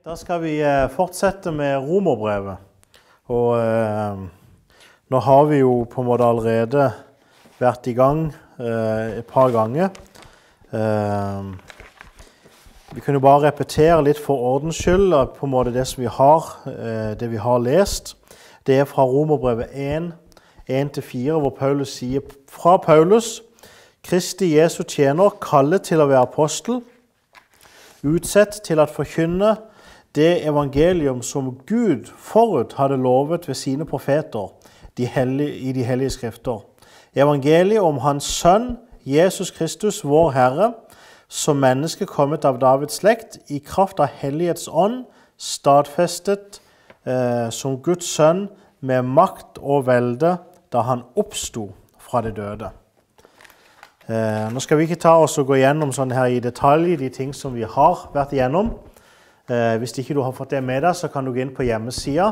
Da skal vi eh, fortsette med romerbrevet. Og eh, nå har vi jo på en måte allerede vært i gang eh, et par ganger. Eh, vi kunne bare repetere litt for ordens skyld på en måte det som vi har, eh, det vi har lest. Det er fra romerbrevet 1, 1-4, hvor Paulus sier fra Paulus Kristi Jesu tjener, kallet til å være apostel, utsett til å forkynne det evangelium som Gud forut hadde lovet ved sine profeter de hellige, i de hellige skrifter. Evangeliet om Hans Sønn, Jesus Kristus, vår Herre, som menneske kommet av Davids slekt, i kraft av Hellighets ånd, stadfestet eh, som Guds sønn med makt og velde da han oppsto fra det døde. Eh, nå skal vi ikke ta oss og gå gjennom sånn her i detalj de ting som vi har vært igjennom. Eh, hvis ikke du har fått det med deg, så kan du gå inn på hjemmesida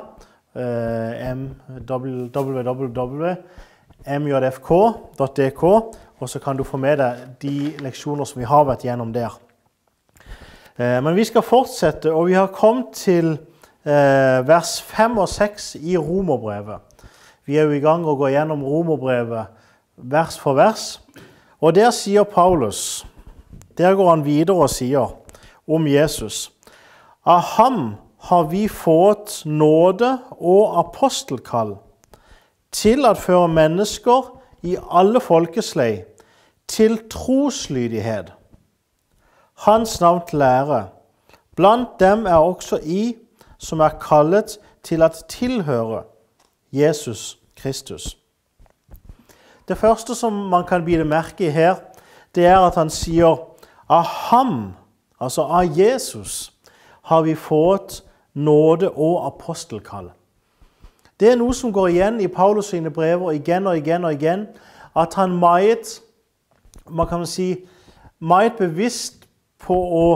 eh, www.mjfk.dk, og så kan du få med deg de leksjoner som vi har vært gjennom der. Eh, men vi skal fortsette, og vi har kommet til vers 5 og 6 i Romerbrevet. Vi er jo i gang å gå gjennom Romerbrevet vers for vers. Og der sier Paulus Der går han videre og sier om Jesus. Av ham har vi fått nåde og apostelkall til å føre mennesker i alle folkeslag til troslydighet. Hans navn til lære. Blant dem er også I som er kallet til å tilhøre Jesus Kristus. Det første som man kan bite merke i her, det er at han sier av ham, altså av Jesus, har vi fått nåde og apostelkall. Det er noe som går igjen i Paulus sine brever igjen og igjen og igjen. At han meget, man kan si, meget bevisst på å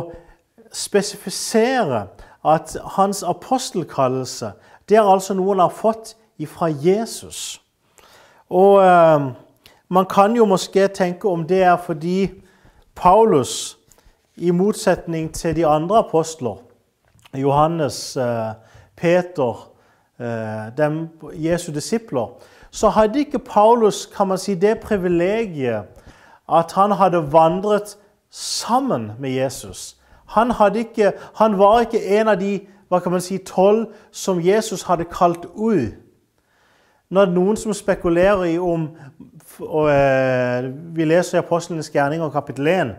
spesifisere at hans apostelkallelse det er altså noe han har fått fra Jesus. Og eh, man kan jo måske tenke om det er fordi Paulus, i motsetning til de andre apostler, Johannes, eh, Peter, eh, dem, Jesu disipler, så hadde ikke Paulus kan man si, det privilegiet at han hadde vandret sammen med Jesus. Han, ikke, han var ikke en av de hva kan man si, tolv som Jesus hadde kalt ut når noen som spekulerer i om og, eh, Vi leser i Apostlenes gjerninger kapittel 1.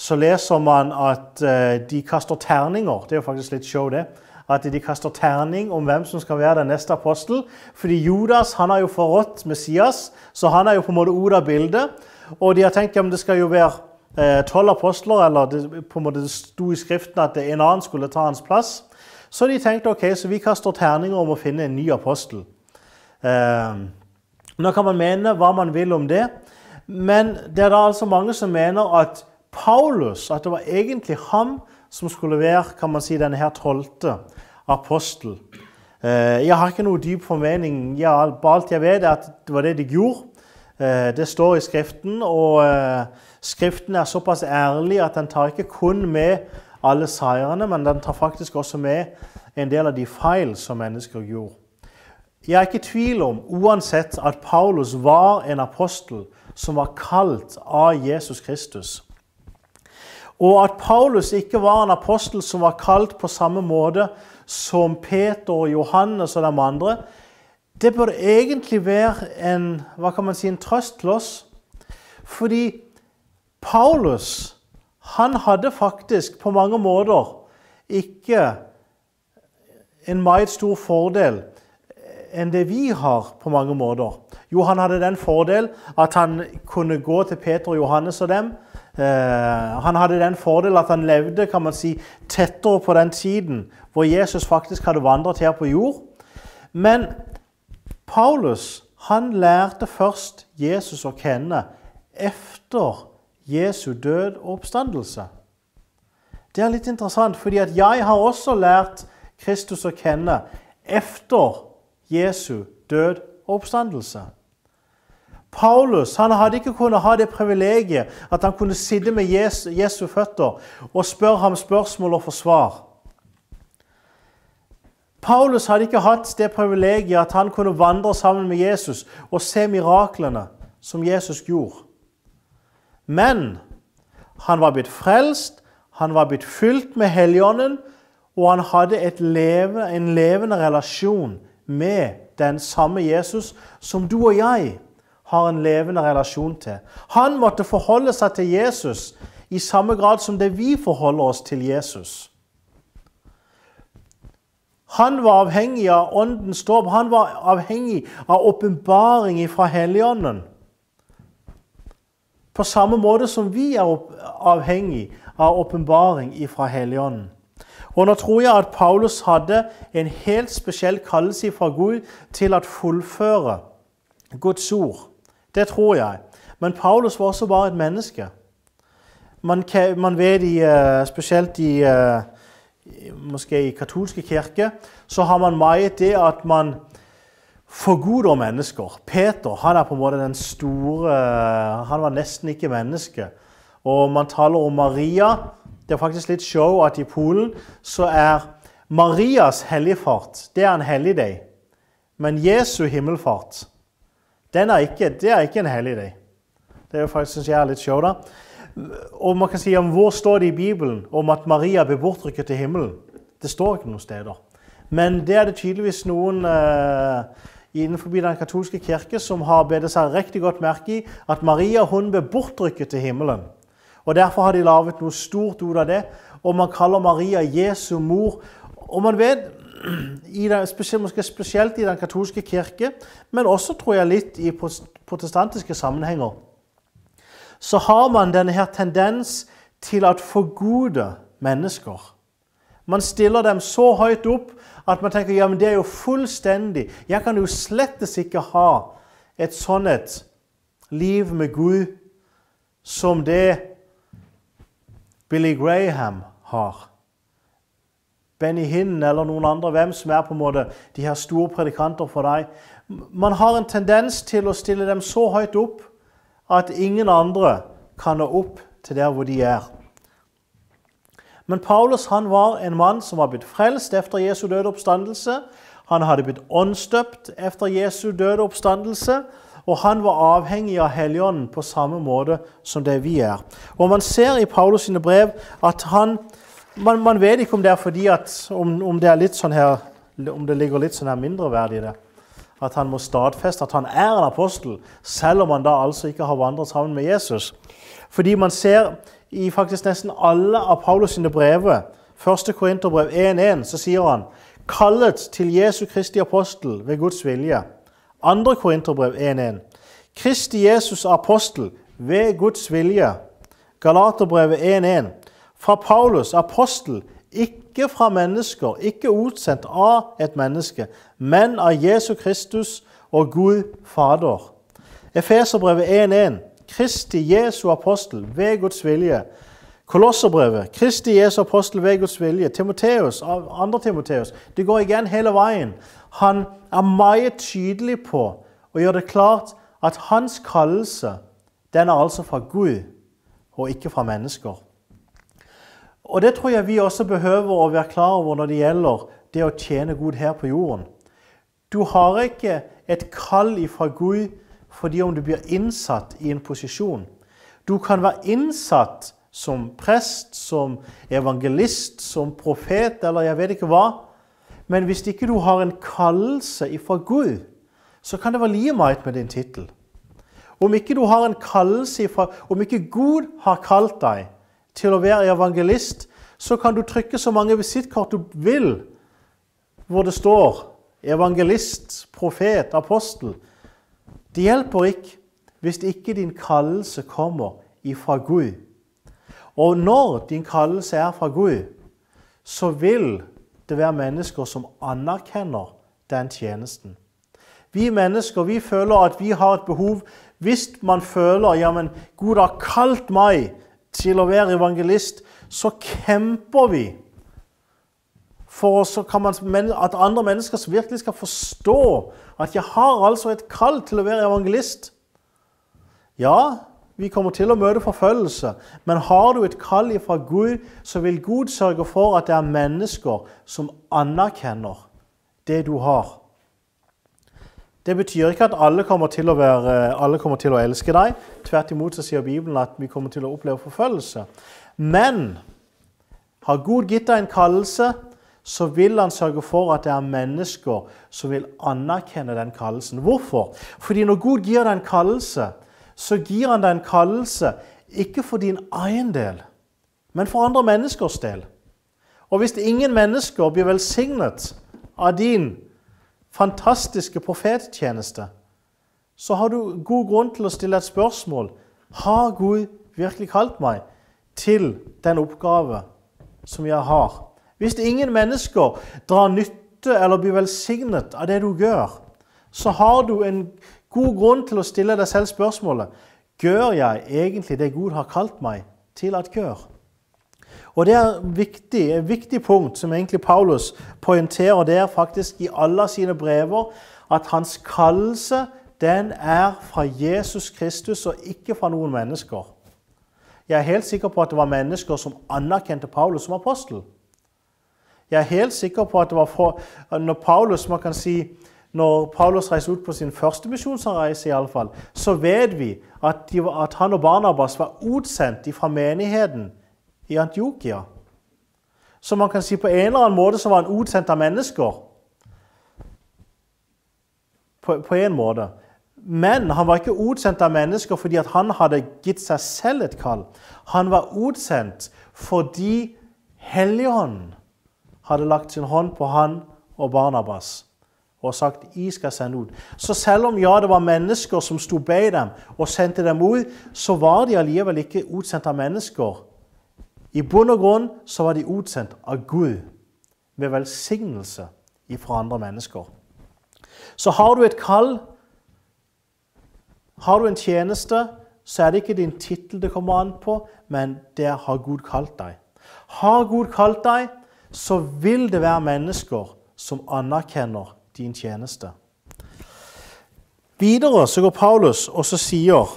Så leser man at eh, de kaster terninger. Det er jo faktisk litt show, det. At de kaster terning om hvem som skal være den neste apostel. Fordi Judas han har jo forrådt Messias, så han er jo på en måte ute av bildet. Og de har tenkt at det skal jo være eh, tolv apostler, eller det, på en måte det sto i Skriften at en annen skulle ta hans plass. Så de tenkte ok, så vi kaster terninger om å finne en ny apostel. Eh, nå kan man mene hva man vil om det, men det er da altså mange som mener at Paulus, at det var egentlig ham som skulle være kan man si, denne her tolvte apostel. Eh, jeg har ikke noe dyp formening. Ja, alt jeg vet, er at det var det de gjorde. Eh, det står i Skriften, og Skriften er såpass ærlig at den tar ikke kun med alle seirene, men den tar faktisk også med en del av de feil som mennesker gjorde. Jeg er ikke i tvil om uansett at Paulus var en apostel som var kalt av Jesus Kristus. Og at Paulus ikke var en apostel som var kalt på samme måte som Peter og Johannes og de andre, det burde egentlig være en, hva kan man si, en trøst til oss. Fordi Paulus han hadde faktisk på mange måter ikke en meget stor fordel enn det vi har på mange måter. Jo, han hadde den fordel at han kunne gå til Peter og Johannes og dem. Eh, han hadde den fordel at han levde kan man si, tettere på den tiden hvor Jesus faktisk hadde vandret her på jord. Men Paulus han lærte først Jesus å kenne efter Jesu død og oppstandelse. Det er litt interessant, fordi at jeg har også lært Kristus å kenne efter Jesu død og oppstandelse. Paulus han hadde ikke kunnet ha det privilegiet at han kunne sitte med Jesu, Jesu føtter og spørre ham spørsmål og få svar. Paulus hadde ikke hatt det privilegiet at han kunne vandre sammen med Jesus og se miraklene som Jesus gjorde. Men han var blitt frelst, han var blitt fylt med Helligånden, og han hadde leve, en levende relasjon med den samme Jesus som du og jeg har en levende relasjon til. Han måtte forholde seg til Jesus i samme grad som det vi forholder oss til Jesus. Han var avhengig av Åndens dåp. Han var avhengig av åpenbaring fra Helligånden. På samme måte som vi er avhengig av åpenbaring fra Helligånden. Og nå tror jeg at Paulus hadde en helt spesiell kallelse fra Gud til å fullføre Guds ord. Det tror jeg. Men Paulus var også bare et menneske. Man, man vet i, eh, spesielt i eh, måske i katolske kirke så har man meget det at man forguder mennesker. Peter han er på en måte den store Han var nesten ikke menneske. Og man taler om Maria. Det er faktisk litt show at i Polen så er Marias helligfart det er en helligdag. Men Jesu himmelfart den er ikke, det er ikke en helligdag. Det er jo faktisk, synes jeg litt show, da. Og man kan si om Hvor står det i Bibelen om at Maria ble bortrykket til himmelen? Det står ikke noen steder. Men det er det tydeligvis noen eh, innenfor den katolske kirke som har bedt seg riktig godt merke i at Maria hun ble bortrykket til himmelen. Og Derfor har de laget noe stort ut av det, og man kaller Maria Jesu mor. Og man vet, den, spesielt, spesielt i den katolske kirke, men også tror jeg litt i protestantiske sammenhenger, så har man denne her tendens til å forgode mennesker. Man stiller dem så høyt opp at man tenker ja, men det er jo fullstendig Jeg kan jo slettes ikke ha et sånt et liv med Gud som det Billy Graham har. Benny Hinn eller noen andre, hvem som er på en måte de her store predikanter for deg. Man har en tendens til å stille dem så høyt opp at ingen andre kan nå opp til der hvor de er. Men Paulus han var en mann som var blitt frelst etter Jesu døde oppstandelse. Han hadde blitt åndsdøpt etter Jesu døde oppstandelse. Og han var avhengig av Helligånden på samme måte som det vi er. Og Man ser i Paulus sine brev at han Man, man vet ikke om det er fordi at, om, om, det er litt sånn her, om det ligger litt sånn her mindreverdig i det at han må stadfeste at han er en apostel, selv om han da altså ikke har vandret sammen med Jesus. Fordi man ser i faktisk nesten alle av Paulus sine brever, 1. Korinterbrev 1.1, så sier han kallet til Jesu Kristi apostel ved Guds vilje. 2. Korinterbrev 1.1. Kristi Jesus apostel ved Guds vilje. Galaterbrevet 1.1. Fra Paulus, apostel, ikke fra mennesker, ikke utsendt av et menneske, men av Jesu Kristus og Gud Fader. Efeserbrevet 1.1. Kristi Jesu apostel ved Guds vilje. Kolosserbrevet. Kristi Jesu apostel ved Guds vilje. Timoteus, andre Timoteus. Det går igjen hele veien. Han er meget tydelig på å gjøre det klart at hans kallelse den er altså fra Gud og ikke fra mennesker. Og Det tror jeg vi også behøver å være klar over når det gjelder det å tjene Gud her på jorden. Du har ikke et kall ifra Gud fordi om du blir innsatt i en posisjon. Du kan være innsatt som prest, som evangelist, som profet eller jeg vet ikke hva. Men hvis ikke du har en kallelse ifra Gud, så kan det være like mye med din tittel. Om ikke du har en kallelse ifra, om ikke Gud har kalt deg til å være evangelist, så kan du trykke så mange visittkort du vil hvor det står evangelist, profet, apostel. Det hjelper ikke hvis ikke din kallelse kommer ifra Gud. Og når din kallelse er fra Gud, så vil det være mennesker som anerkjenner den tjenesten. Vi mennesker vi føler at vi har et behov Hvis man føler ja, men Gud har kalt meg til å være evangelist, så kjemper vi for man, at andre mennesker virkelig skal forstå at jeg har altså et kall til å være evangelist. Ja, vi kommer til å møte forfølgelse, men har du et kall fra Gud, så vil Gud sørge for at det er mennesker som anerkjenner det du har. Det betyr ikke at alle kommer være, alle kommer til å elske deg. Tvert imot så sier Bibelen at vi kommer til å oppleve forfølgelse. Men har Gud gitt deg en kallelse, så vil han sørge for at det er mennesker som vil anerkjenne den kallelsen. Hvorfor? Fordi når Gud gir deg en kallelse, så gir han deg en kallelse ikke for din egen del, men for andre menneskers del. Og hvis ingen mennesker blir velsignet av din fantastiske profettjeneste, så har du god grunn til å stille et spørsmål. Har Gud virkelig kalt meg til den oppgave som jeg har? Hvis ingen mennesker drar nytte eller blir velsignet av det du gjør, så har du en god grunn til å stille deg selv spørsmålet Gjør jeg egentlig det Gud har kalt meg til at gjøre? Og Det er et viktig punkt som egentlig Paulus poengterer der faktisk i alle sine brever, at hans kallelse den er fra Jesus Kristus og ikke fra noen mennesker. Jeg er helt sikker på at det var mennesker som anerkjente Paulus som apostel. Jeg er helt sikker på at det var fra, når Paulus man kan si, når Paulus reiste ut på sin første misjonsreise, så vet vi at, de, at han og Barnabas var utsendt fra menigheten i Antiokia. Så man kan si på en eller annen måte så var han utsendt av mennesker. På, på en måte. Men han var ikke utsendt av mennesker fordi han hadde gitt seg selv et kall. Han var utsendt fordi Helligånden hadde lagt sin hånd på han og Barnabas og sagt I skal sende ut. Så selv om ja, det var mennesker som sto bak dem og sendte dem ut, så var de allikevel ikke utsendt av mennesker. I bunn og grunn så var de utsendt av Gud med velsignelse fra andre mennesker. Så har du et kall, har du en tjeneste, så er det ikke din tittel det kommer an på, men det har Gud kalt deg. Har Gud kalt deg, så vil det være mennesker som anerkjenner din tjeneste. Videre så går Paulus og så sier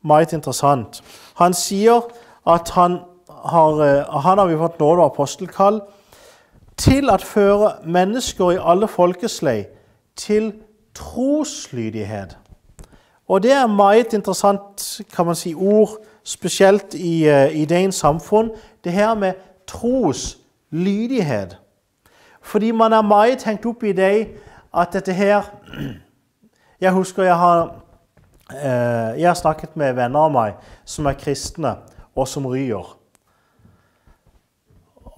meget interessant Han sier at han har, eh, han har vi fått nåde og apostelkall til at føre mennesker i alle folkeslag til troslydighet. Og det er meget interessant kan man si, ord, spesielt i, eh, i dagens samfunn. Det her med troslydighet. Fordi man er meget hengt opp i det at dette her Jeg husker jeg har, eh, jeg har snakket med venner av meg som er kristne, og som ryr.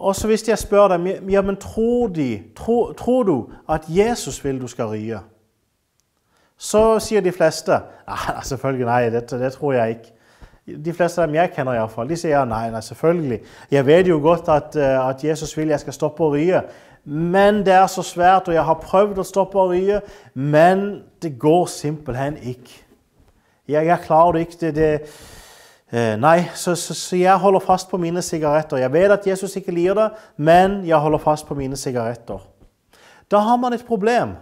Og så hvis jeg spør dem ja, men tror, de, tror, tror du at Jesus vil du skal rye, så sier de fleste selvfølgelig nei, det, det tror jeg ikke. De fleste av dem jeg kjenner, i hvert fall, de sier ja, nei, nei, selvfølgelig. Jeg vet jo godt at, eh, at Jesus vil jeg skal stoppe å rye. Men det er så svært, og jeg har prøvd å stoppe å rye, men det går simpelthen ikke. Jeg, jeg klarer det ikke. Det, det, eh, nei, så, så, så, jeg holder fast på mine sigaretter. Jeg vet at Jesus ikke liker det, men jeg holder fast på mine sigaretter. Da har man et problem.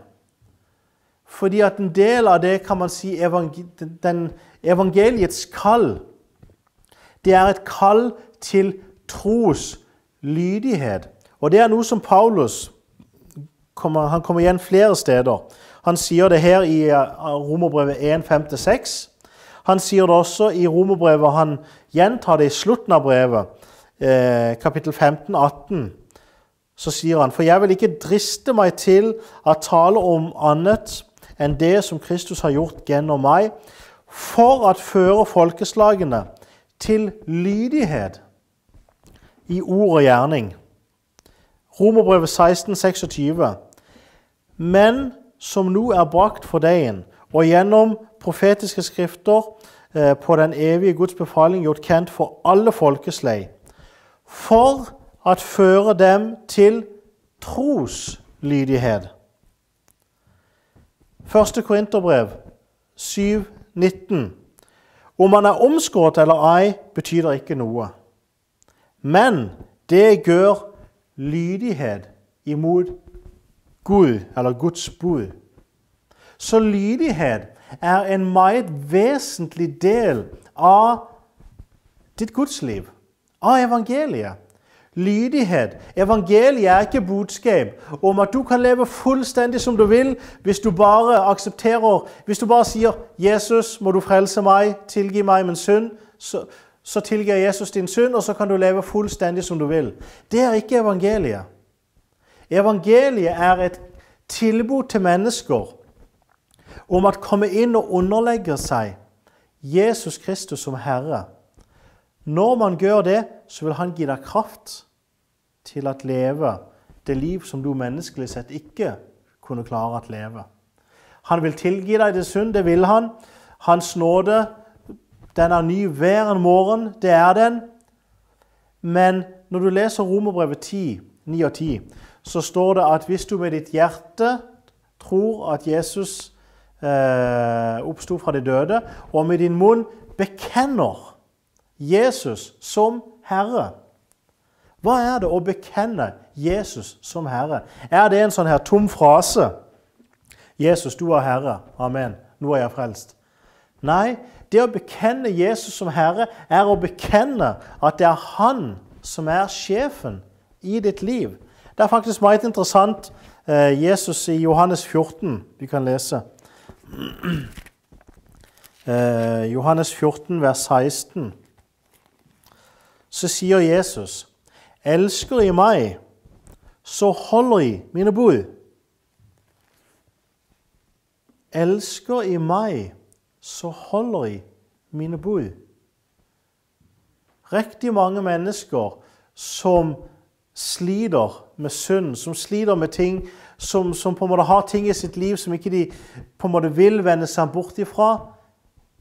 Fordi at en del av det kan man si evangel den evangeliets kall det er et kall til tros lydighet. Og det er noe som Paulus kommer, han kommer igjen flere steder. Han sier det her i eh, Romerbrevet 1, 5-6. Han sier det også i Romerbrevet, han gjentar det i slutten av brevet, kapittel 15, 18. Så sier han, for jeg vil ikke driste meg til å tale om annet enn det som Kristus har gjort gjennom meg, for at føre folkeslagene til lydighet i ord og gjerning. Romerbrevet 16, 26. Men som nå er brakt for deg, og gjennom profetiske skrifter eh, på den evige Guds befaling gjort kjent for alle folkeslei, for at føre dem til troslydighet. Første Korinterbrev 7, 19. Om man er omskåret eller ei, betyr ikke noe. Men det gjør lydighet imot Gud, eller Guds bud. Så lydighet er en meget vesentlig del av ditt gudsliv, av evangeliet. lydighet. Evangeliet er ikke budskap om at du kan leve fullstendig som du vil hvis du bare aksepterer Hvis du bare sier 'Jesus, må du frelse meg, tilgi meg min synd', så, så tilgir Jesus din synd, og så kan du leve fullstendig som du vil. Det er ikke evangeliet. Evangeliet er et tilbud til mennesker om at komme inn og underlegge seg Jesus Kristus som Herre. Når man gjør det, så vil han gi deg kraft til å leve det liv som du menneskelig sett ikke kunne klare å leve. Han vil tilgi deg det synd, det vil han. Hans nåde, den er ny hver en morgen, det er den. Men når du leser Romerbrevet 10, 9 og 10, så står det at hvis du med ditt hjerte tror at Jesus eh, oppsto fra de døde, og med din munn bekjenner Jesus som Herre. Hva er det å bekjenne Jesus som Herre? Er det en sånn her tom frase? Jesus, du er Herre. Amen. Nå er jeg frelst. Nei, det å bekjenne Jesus som Herre er å bekjenne at det er Han som er sjefen i ditt liv. Det er faktisk meget interessant. Eh, Jesus i Johannes 14, vi kan lese. Eh, Johannes 14, vers 16 så sier Jesus, 'Elsker I meg, så holder I mine bud.' Elsker I meg, så holder I mine bud. Riktig mange mennesker som sliter med synd, som sliter med ting, som, som, på en måte har ting i sitt liv som ikke de på en måte vil vende seg bort ifra.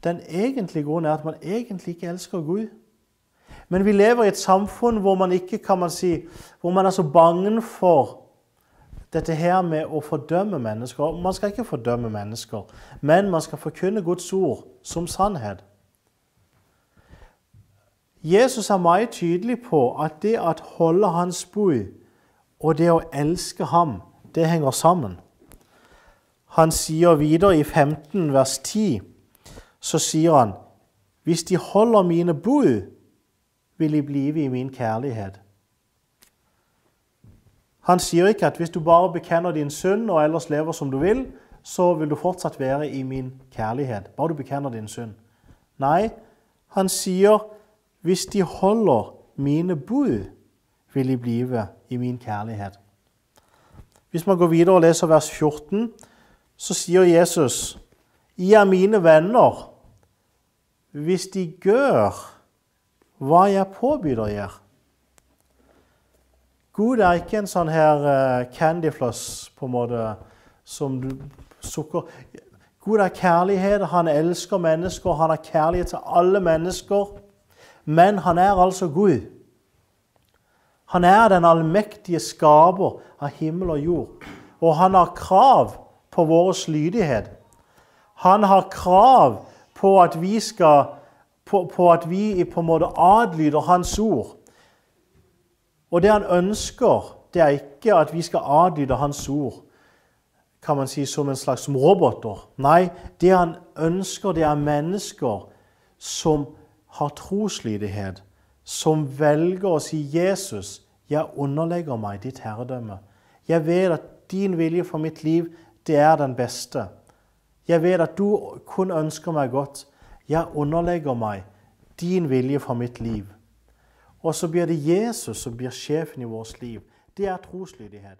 Den egentlige grunnen er at man egentlig ikke elsker Gud. Men vi lever i et samfunn hvor man ikke kan man si, hvor man er så bange for dette her med å fordømme mennesker. Man skal ikke fordømme mennesker, men man skal forkynne Guds ord som sannhet. Jesus er meget tydelig på at det å holde hans bud og det å elske ham, det henger sammen. Han sier videre i 15 vers 10, så sier han, hvis de holder mine bud, vil de blive i min kjærlighet. Han sier ikke at hvis du bare bekjenner din synd og ellers lever som du vil, så vil du fortsatt være i min kjærlighet. Bare du bekjenner din synd. Nei, han sier hvis de holder mine bud, vil de blive i min kjærlighet. Hvis man går videre og leser vers 14, så sier Jesus, I er mine venner hvis de gjør hva jeg påbyr dere. Gud er ikke en sånn her uh, candyfloss på en måte som du sukker Gud er kjærlighet, han elsker mennesker, han har kjærlighet til alle mennesker. Men han er altså Gud. Han er den allmektige skaper av himmel og jord. Og han har krav på vår lydighet. Han har krav på at vi skal på, på at vi på en måte adlyder Hans ord. Og det han ønsker, det er ikke at vi skal adlyde Hans ord kan man si, som en slags roboter. Nei, det han ønsker, det er mennesker som har troslydighet, som velger å si 'Jesus, jeg underlegger meg ditt herredømme'. Jeg vet at din vilje for mitt liv, det er den beste. Jeg vet at du kun ønsker meg godt. Jeg underlegger meg din vilje for mitt liv. Og så blir det Jesus som blir sjefen i vårt liv. Det er troslydighet.